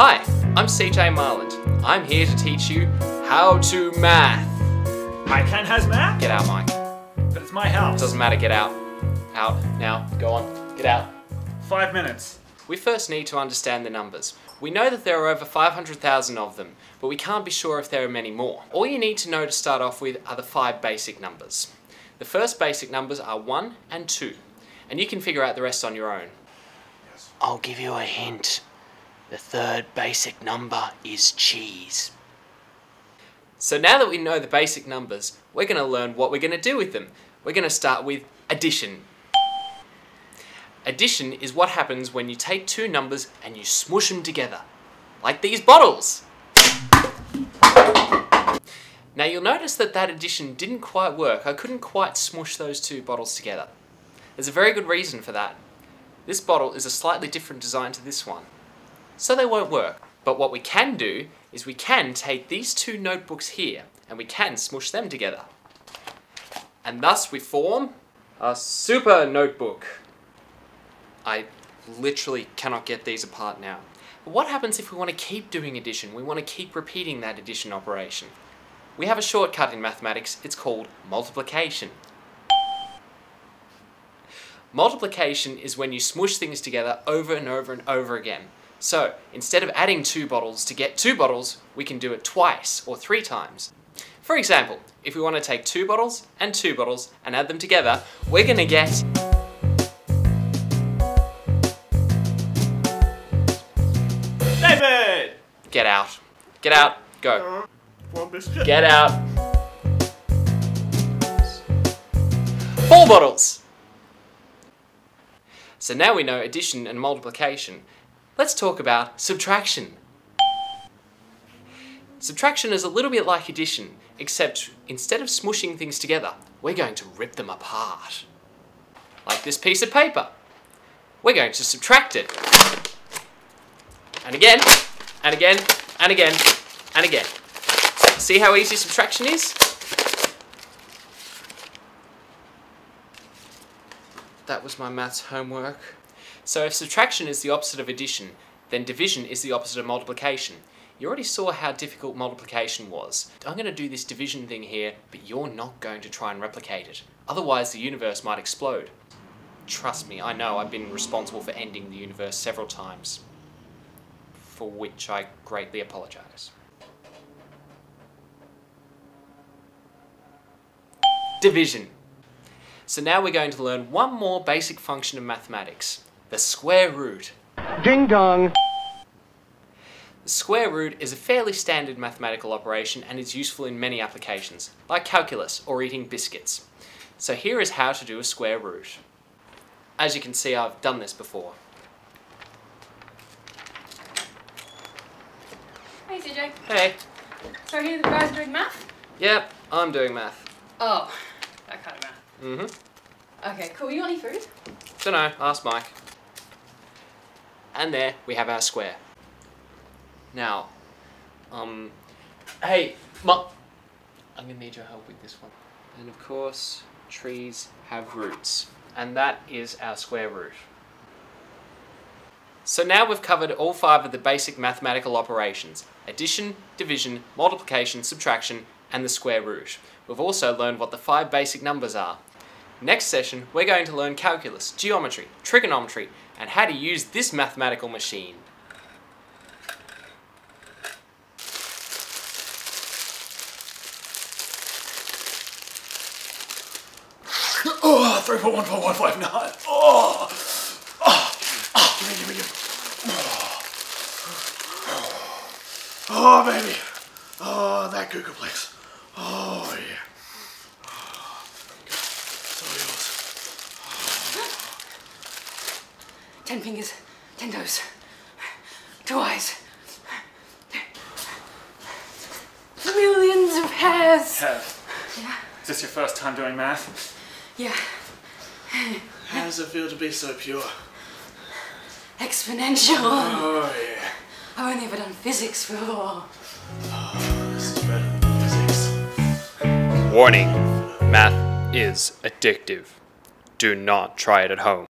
Hi, I'm CJ Marland. I'm here to teach you how to math. My Ken has math, Get out, Mike. but it's my house. Doesn't matter, get out. Out, now, go on, get out. Five minutes. We first need to understand the numbers. We know that there are over 500,000 of them, but we can't be sure if there are many more. All you need to know to start off with are the five basic numbers. The first basic numbers are 1 and 2, and you can figure out the rest on your own. Yes. I'll give you a hint. The third basic number is cheese. So now that we know the basic numbers, we're going to learn what we're going to do with them. We're going to start with addition. Addition is what happens when you take two numbers and you smush them together, like these bottles. Now you'll notice that that addition didn't quite work. I couldn't quite smush those two bottles together. There's a very good reason for that. This bottle is a slightly different design to this one. So they won't work. But what we can do is we can take these two notebooks here and we can smush them together. And thus we form a super notebook. I literally cannot get these apart now. But what happens if we want to keep doing addition? We want to keep repeating that addition operation. We have a shortcut in mathematics, it's called multiplication. Multiplication is when you smush things together over and over and over again. So, instead of adding two bottles to get two bottles, we can do it twice or three times. For example, if we want to take two bottles and two bottles and add them together, we're going to get David! Get out. Get out. Go. Uh, get out. Four bottles! So now we know addition and multiplication. Let's talk about subtraction. Subtraction is a little bit like addition, except instead of smushing things together, we're going to rip them apart. Like this piece of paper. We're going to subtract it. And again, and again, and again, and again. See how easy subtraction is? That was my maths homework. So if subtraction is the opposite of addition, then division is the opposite of multiplication. You already saw how difficult multiplication was. I'm going to do this division thing here, but you're not going to try and replicate it. Otherwise the universe might explode. Trust me, I know I've been responsible for ending the universe several times. For which I greatly apologise. Division. So now we're going to learn one more basic function of mathematics, the square root. Ding dong. The square root is a fairly standard mathematical operation and is useful in many applications, like calculus or eating biscuits. So here is how to do a square root. As you can see, I've done this before. Hey CJ. Hey, So here the guys doing math? yep, I'm doing math. Oh, that kind of math. Mm-hmm. Okay, cool. You want any food? Dunno, ask Mike. And there we have our square. Now, um, hey, Mom, I'm gonna need your help with this one. And of course, trees have roots, and that is our square root. So now we've covered all five of the basic mathematical operations addition, division, multiplication, subtraction, and the square root. We've also learned what the five basic numbers are. Next session, we're going to learn calculus, geometry, trigonometry, and how to use this mathematical machine. Oh, 3.14159. Oh, oh, oh, give me, give me, give me. Oh, oh, baby. Oh, that googolplex. Oh, yeah. Oh, it's all yours. Ten fingers, ten toes, two eyes, millions of hairs. Kev, Yeah. is this your first time doing math? Yeah. How does it feel to be so pure? Exponential. Oh, yeah. I've only ever done physics before. Oh, this is better than physics. Warning Math is addictive. Do not try it at home.